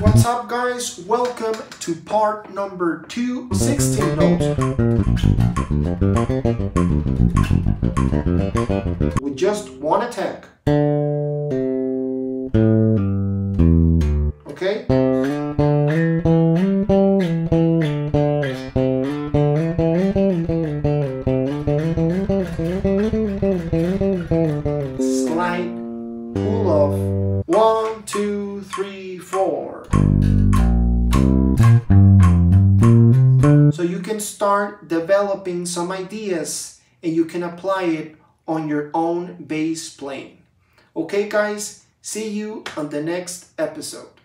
What's up guys? Welcome to part number 2, 16 notes. With just one attack. Okay? Slide, pull off. One, two, three, four. So you can start developing some ideas and you can apply it on your own bass playing. Okay, guys, see you on the next episode.